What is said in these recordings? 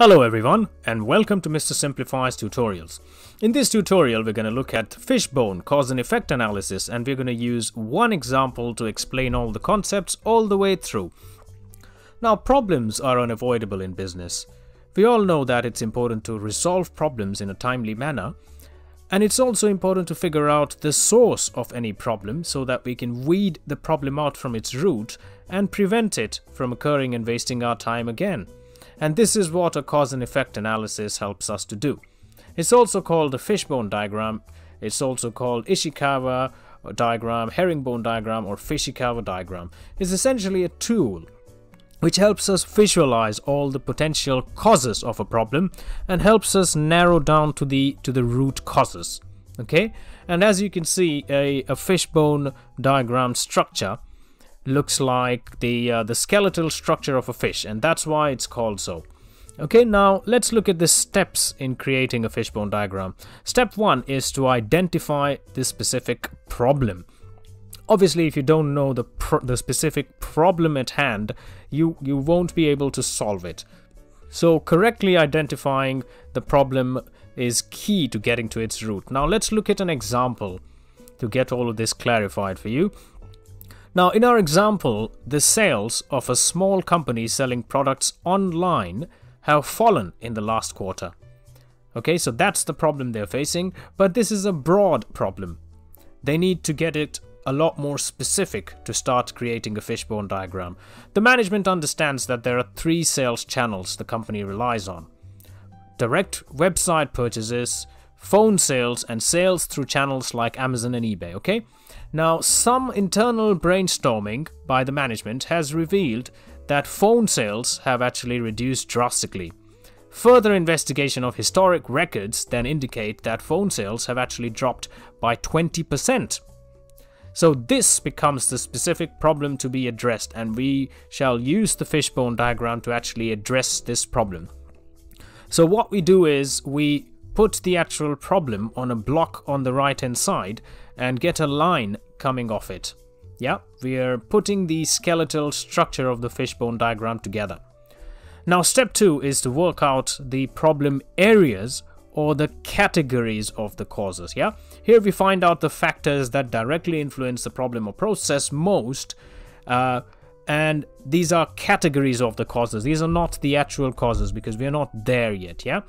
Hello everyone and welcome to Mr. Simplify's tutorials. In this tutorial we're going to look at fishbone cause and effect analysis and we're going to use one example to explain all the concepts all the way through. Now problems are unavoidable in business. We all know that it's important to resolve problems in a timely manner and it's also important to figure out the source of any problem so that we can weed the problem out from its root and prevent it from occurring and wasting our time again. And this is what a cause and effect analysis helps us to do. It's also called the fishbone diagram. It's also called Ishikawa diagram, herringbone diagram, or Fishikawa diagram. It's essentially a tool which helps us visualize all the potential causes of a problem and helps us narrow down to the to the root causes okay and as you can see a, a fishbone diagram structure looks like the uh, the skeletal structure of a fish and that's why it's called so. Okay now let's look at the steps in creating a fishbone diagram. Step one is to identify the specific problem. Obviously if you don't know the the specific problem at hand you you won't be able to solve it. So correctly identifying the problem is key to getting to its root. Now let's look at an example to get all of this clarified for you now, in our example, the sales of a small company selling products online have fallen in the last quarter. Okay, so that's the problem they're facing, but this is a broad problem. They need to get it a lot more specific to start creating a fishbone diagram. The management understands that there are three sales channels the company relies on direct website purchases, phone sales, and sales through channels like Amazon and eBay. Okay, now, some internal brainstorming by the management has revealed that phone sales have actually reduced drastically. Further investigation of historic records then indicate that phone sales have actually dropped by 20%. So this becomes the specific problem to be addressed and we shall use the fishbone diagram to actually address this problem. So what we do is we put the actual problem on a block on the right hand side and get a line coming off it. Yeah, we are putting the skeletal structure of the fishbone diagram together. Now step 2 is to work out the problem areas or the categories of the causes, yeah? Here we find out the factors that directly influence the problem or process most uh, and these are categories of the causes. These are not the actual causes because we are not there yet, yeah?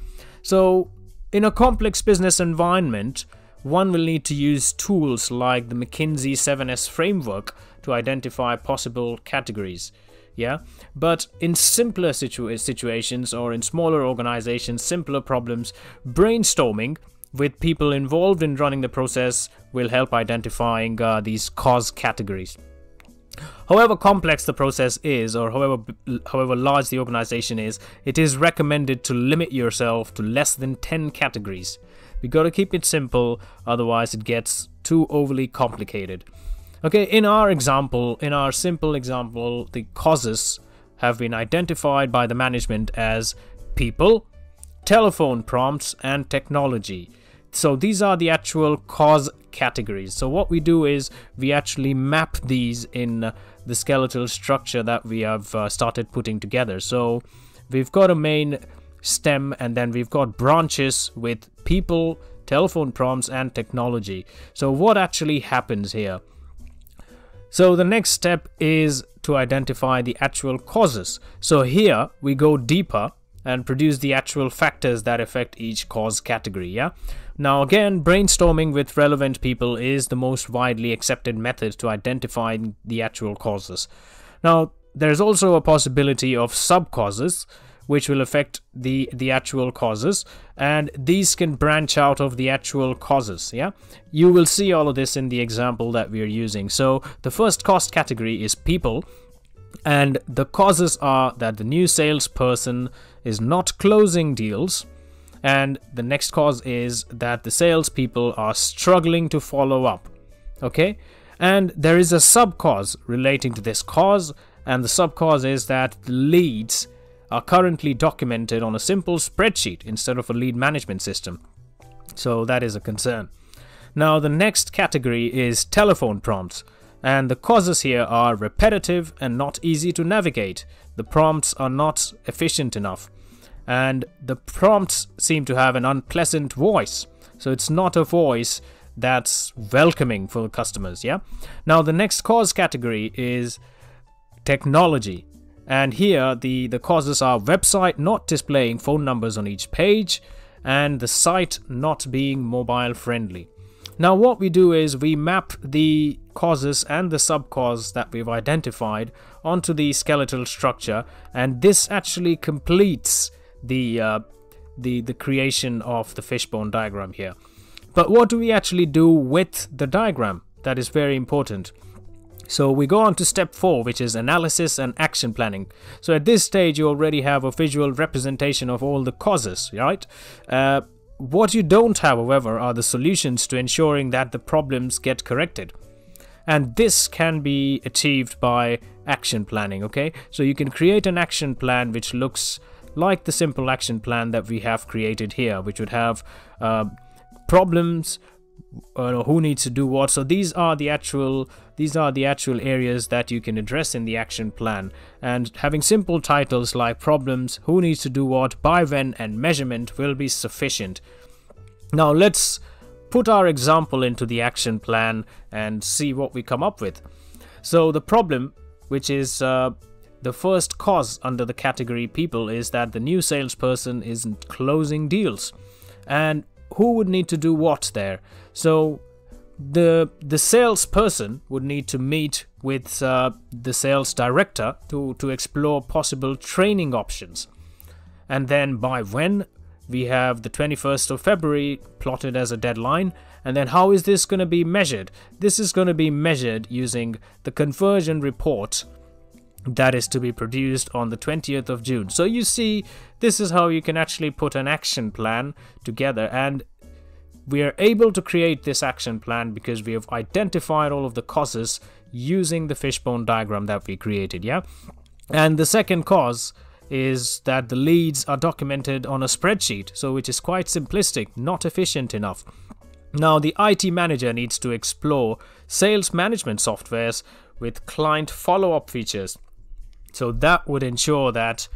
So in a complex business environment, one will need to use tools like the McKinsey 7S framework to identify possible categories. Yeah, but in simpler situ- situations or in smaller organizations, simpler problems, brainstorming with people involved in running the process will help identifying uh, these cause categories. However complex the process is, or however however large the organization is, it is recommended to limit yourself to less than 10 categories. We got to keep it simple, otherwise it gets too overly complicated. Okay, in our example, in our simple example, the causes have been identified by the management as people, telephone prompts, and technology. So these are the actual cause categories. So what we do is we actually map these in the skeletal structure that we have uh, started putting together. So we've got a main stem and then we've got branches with people, telephone prompts and technology. So what actually happens here? So the next step is to identify the actual causes. So here we go deeper and produce the actual factors that affect each cause category, yeah? Now again, brainstorming with relevant people is the most widely accepted method to identify the actual causes. Now, there's also a possibility of sub-causes, which will affect the the actual causes and these can branch out of the actual causes yeah you will see all of this in the example that we are using so the first cost category is people and the causes are that the new salesperson is not closing deals and the next cause is that the salespeople are struggling to follow up okay and there is a sub cause relating to this cause and the sub cause is that the leads are currently documented on a simple spreadsheet instead of a lead management system. So that is a concern. Now, the next category is telephone prompts, and the causes here are repetitive and not easy to navigate. The prompts are not efficient enough. And the prompts seem to have an unpleasant voice. So it's not a voice that's welcoming for customers. Yeah. Now the next cause category is technology. And here the, the causes are website not displaying phone numbers on each page and the site not being mobile friendly. Now what we do is we map the causes and the sub-cause that we've identified onto the skeletal structure and this actually completes the uh, the the creation of the fishbone diagram here. But what do we actually do with the diagram? That is very important. So we go on to step 4 which is analysis and action planning. So at this stage you already have a visual representation of all the causes, right? Uh, what you don't have however are the solutions to ensuring that the problems get corrected. And this can be achieved by action planning, okay? So you can create an action plan which looks like the simple action plan that we have created here, which would have uh, problems, uh, who needs to do what. So these are the actual these are the actual areas that you can address in the action plan. And having simple titles like problems, who needs to do what, by when, and measurement will be sufficient. Now let's put our example into the action plan and see what we come up with. So the problem, which is uh, the first cause under the category people, is that the new salesperson isn't closing deals. And who would need to do what there? So the the salesperson would need to meet with uh, the sales director to to explore possible training options and then by when we have the 21st of February plotted as a deadline and then how is this going to be measured this is going to be measured using the conversion report that is to be produced on the 20th of June so you see this is how you can actually put an action plan together and we are able to create this action plan because we have identified all of the causes using the fishbone diagram that we created, yeah? And the second cause is that the leads are documented on a spreadsheet, so which is quite simplistic, not efficient enough. Now, the IT manager needs to explore sales management softwares with client follow up features. So that would ensure that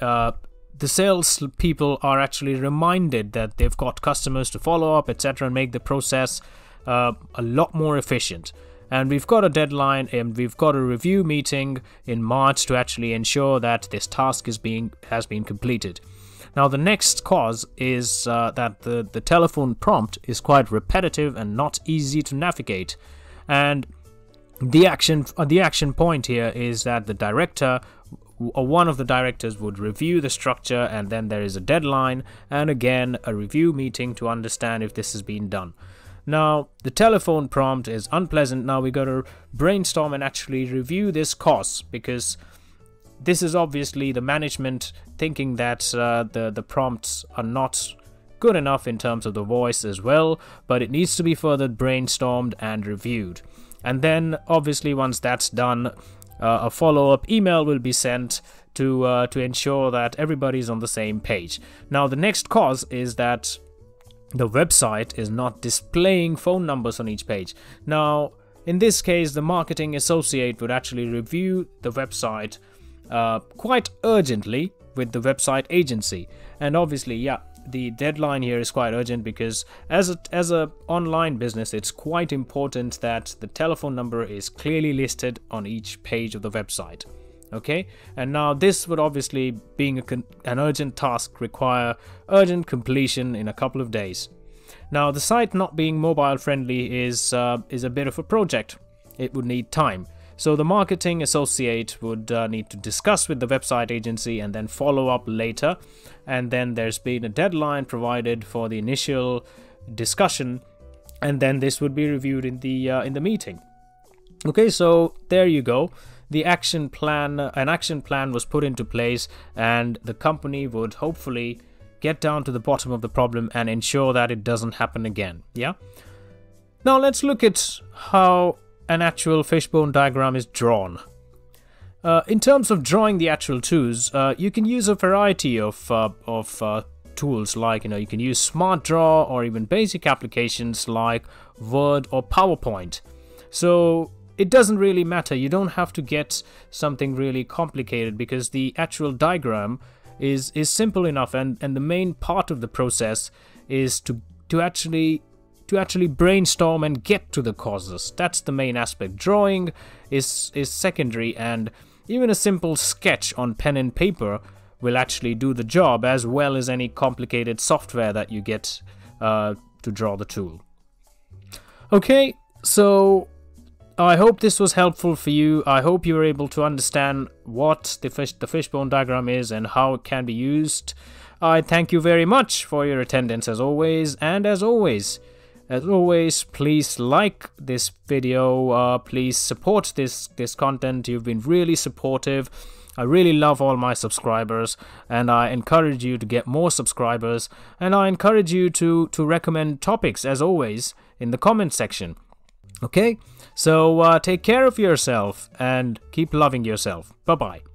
uh, the sales people are actually reminded that they've got customers to follow up, etc., and make the process uh, a lot more efficient. And we've got a deadline and we've got a review meeting in March to actually ensure that this task is being has been completed. Now, the next cause is uh, that the, the telephone prompt is quite repetitive and not easy to navigate. And the action uh, the action point here is that the director or one of the directors would review the structure and then there is a deadline and again a review meeting to understand if this has been done. Now, the telephone prompt is unpleasant. Now we got to brainstorm and actually review this course because this is obviously the management thinking that uh, the the prompts are not good enough in terms of the voice as well, but it needs to be further brainstormed and reviewed. And then obviously once that's done, uh, a follow-up email will be sent to uh, to ensure that everybody's on the same page. Now, the next cause is that the website is not displaying phone numbers on each page. Now, in this case, the marketing associate would actually review the website uh, quite urgently with the website agency, and obviously, yeah, the deadline here is quite urgent because as a, as a online business it's quite important that the telephone number is clearly listed on each page of the website okay? And now this would obviously being an urgent task require urgent completion in a couple of days. Now the site not being mobile friendly is uh, is a bit of a project. It would need time so the marketing associate would uh, need to discuss with the website agency and then follow up later. And then there's been a deadline provided for the initial discussion, and then this would be reviewed in the uh, in the meeting. Okay, so there you go. The action plan, an action plan was put into place, and the company would hopefully get down to the bottom of the problem and ensure that it doesn't happen again. Yeah. Now let's look at how an actual fishbone diagram is drawn. Uh, in terms of drawing the actual tools, uh, you can use a variety of, uh, of uh, tools like you know you can use SmartDraw or even basic applications like word or powerpoint so it doesn't really matter you don't have to get something really complicated because the actual diagram is is simple enough and and the main part of the process is to to actually to actually brainstorm and get to the causes that's the main aspect drawing is is secondary and even a simple sketch on pen and paper will actually do the job as well as any complicated software that you get uh, to draw the tool okay so I hope this was helpful for you. I hope you were able to understand what the fish the fishbone diagram is and how it can be used. I thank you very much for your attendance as always, and as always, as always, please like this video. Uh, please support this this content. You've been really supportive. I really love all my subscribers, and I encourage you to get more subscribers. And I encourage you to to recommend topics as always in the comment section. Okay, so uh, take care of yourself and keep loving yourself. Bye bye.